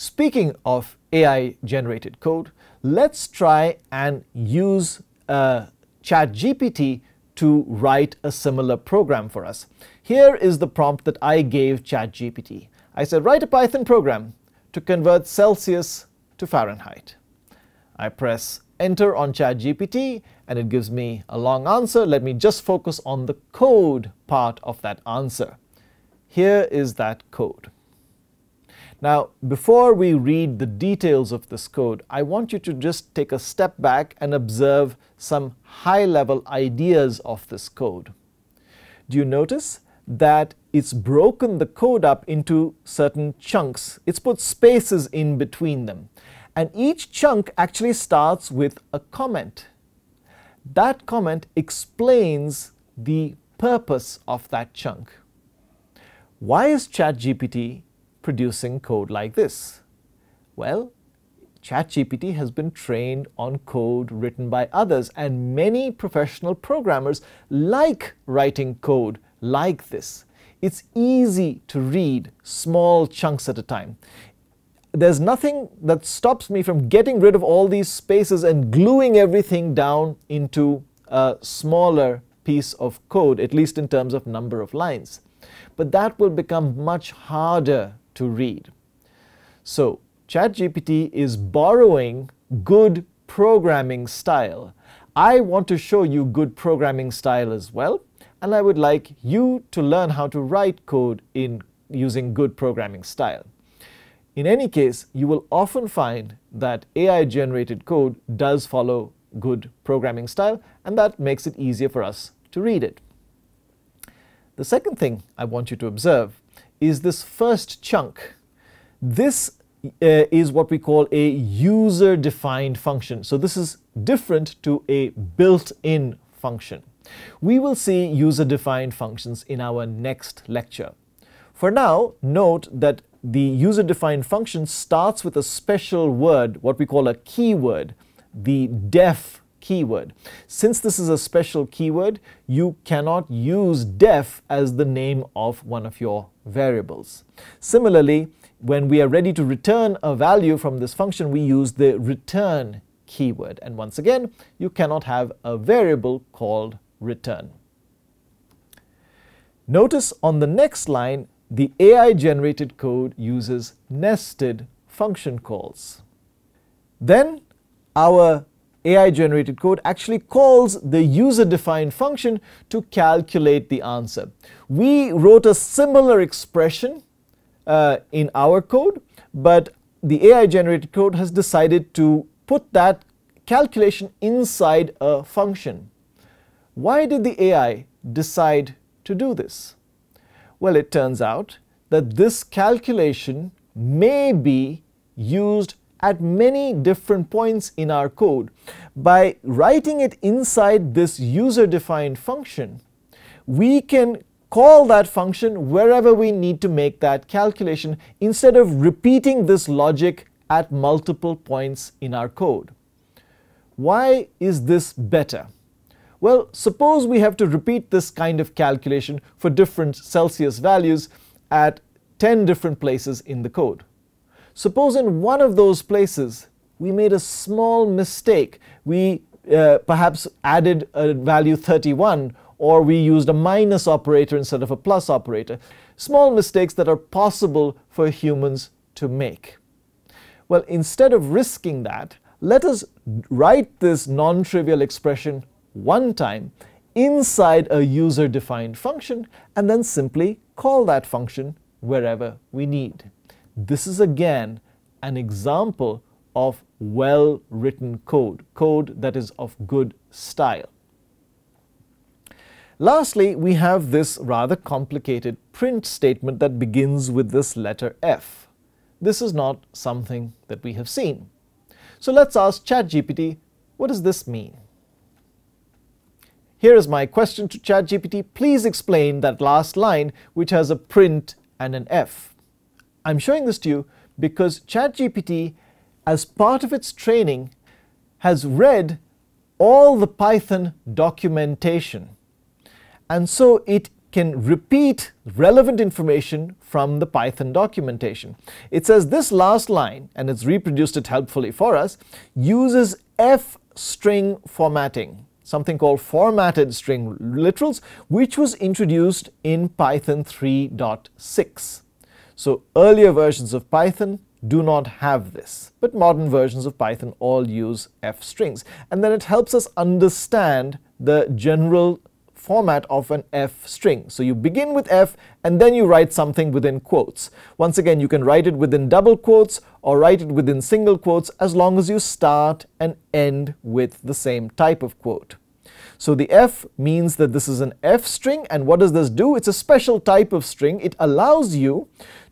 Speaking of AI generated code, let's try and use uh, ChatGPT to write a similar program for us. Here is the prompt that I gave ChatGPT. I said, write a Python program to convert Celsius to Fahrenheit. I press enter on ChatGPT and it gives me a long answer. Let me just focus on the code part of that answer. Here is that code. Now, before we read the details of this code, I want you to just take a step back and observe some high-level ideas of this code. Do you notice that it's broken the code up into certain chunks? It's put spaces in between them. And each chunk actually starts with a comment. That comment explains the purpose of that chunk. Why is ChatGPT producing code like this? Well, ChatGPT has been trained on code written by others, and many professional programmers like writing code like this. It's easy to read small chunks at a time. There's nothing that stops me from getting rid of all these spaces and gluing everything down into a smaller piece of code, at least in terms of number of lines. But that will become much harder to read. So ChatGPT is borrowing good programming style. I want to show you good programming style as well, and I would like you to learn how to write code in using good programming style. In any case, you will often find that AI generated code does follow good programming style, and that makes it easier for us to read it. The second thing I want you to observe is this first chunk. This uh, is what we call a user-defined function. So this is different to a built-in function. We will see user-defined functions in our next lecture. For now, note that the user-defined function starts with a special word, what we call a keyword, the def keyword. Since this is a special keyword, you cannot use def as the name of one of your variables. Similarly, when we are ready to return a value from this function, we use the return keyword. And once again, you cannot have a variable called return. Notice on the next line, the AI generated code uses nested function calls. Then our AI generated code actually calls the user defined function to calculate the answer. We wrote a similar expression uh, in our code, but the AI generated code has decided to put that calculation inside a function. Why did the AI decide to do this? Well, it turns out that this calculation may be used at many different points in our code. By writing it inside this user-defined function, we can call that function wherever we need to make that calculation instead of repeating this logic at multiple points in our code. Why is this better? Well, suppose we have to repeat this kind of calculation for different Celsius values at 10 different places in the code. Suppose in one of those places we made a small mistake. We uh, perhaps added a value 31 or we used a minus operator instead of a plus operator. Small mistakes that are possible for humans to make. Well, instead of risking that, let us write this non-trivial expression one time inside a user-defined function and then simply call that function wherever we need. This is again an example of well-written code, code that is of good style. Lastly, we have this rather complicated print statement that begins with this letter F. This is not something that we have seen. So let's ask ChatGPT, what does this mean? Here is my question to ChatGPT. Please explain that last line which has a print and an F. I'm showing this to you because ChatGPT, as part of its training, has read all the Python documentation. And so it can repeat relevant information from the Python documentation. It says this last line, and it's reproduced it helpfully for us, uses f string formatting, something called formatted string literals, which was introduced in Python 3.6. So earlier versions of Python do not have this, but modern versions of Python all use f strings. And then it helps us understand the general format of an f string. So you begin with f and then you write something within quotes. Once again, you can write it within double quotes or write it within single quotes as long as you start and end with the same type of quote. So the f means that this is an f string and what does this do? It's a special type of string. It allows you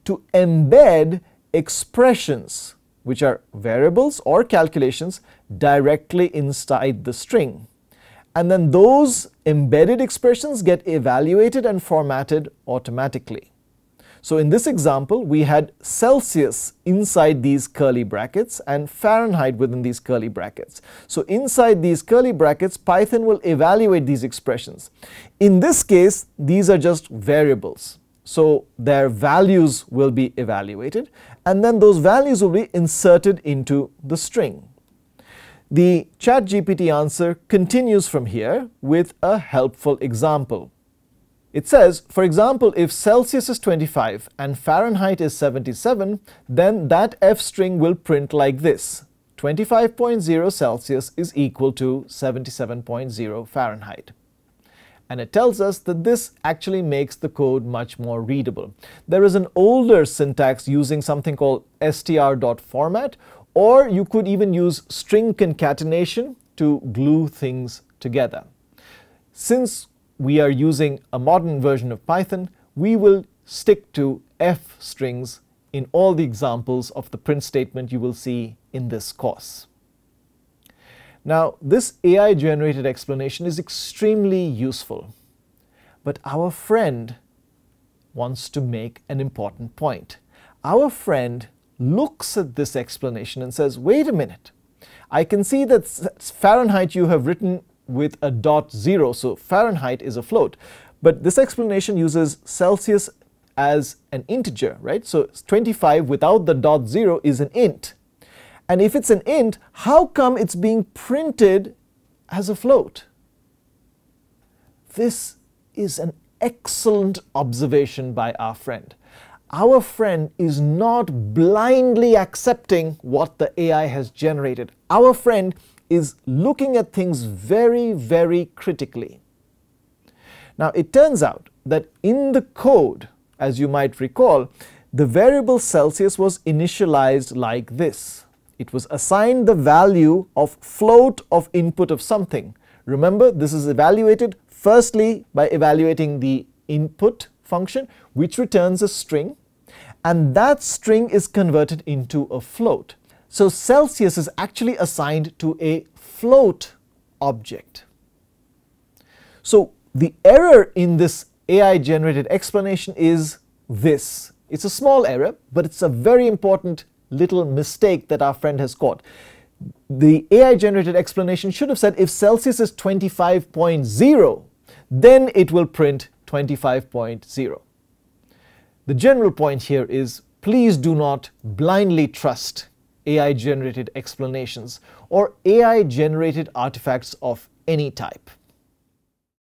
to embed expressions, which are variables or calculations, directly inside the string. And then those embedded expressions get evaluated and formatted automatically. So in this example, we had Celsius inside these curly brackets and Fahrenheit within these curly brackets. So inside these curly brackets, Python will evaluate these expressions. In this case, these are just variables. So their values will be evaluated and then those values will be inserted into the string. The ChatGPT answer continues from here with a helpful example. It says, for example, if Celsius is 25 and Fahrenheit is 77, then that F string will print like this. 25.0 Celsius is equal to 77.0 Fahrenheit and it tells us that this actually makes the code much more readable. There is an older syntax using something called str.format or you could even use string concatenation to glue things together. Since we are using a modern version of Python, we will stick to f strings in all the examples of the print statement you will see in this course. Now, this AI-generated explanation is extremely useful, but our friend wants to make an important point. Our friend looks at this explanation and says, wait a minute, I can see that Fahrenheit you have written with a dot zero, so Fahrenheit is a float. But this explanation uses Celsius as an integer, right? So 25 without the dot zero is an int. And if it's an int, how come it's being printed as a float? This is an excellent observation by our friend. Our friend is not blindly accepting what the AI has generated. Our friend is looking at things very, very critically. Now, it turns out that in the code, as you might recall, the variable Celsius was initialized like this it was assigned the value of float of input of something. Remember, this is evaluated firstly by evaluating the input function, which returns a string, and that string is converted into a float. So Celsius is actually assigned to a float object. So the error in this AI generated explanation is this. It's a small error, but it's a very important little mistake that our friend has caught. The AI generated explanation should have said if Celsius is 25.0, then it will print 25.0. The general point here is please do not blindly trust AI generated explanations or AI generated artifacts of any type.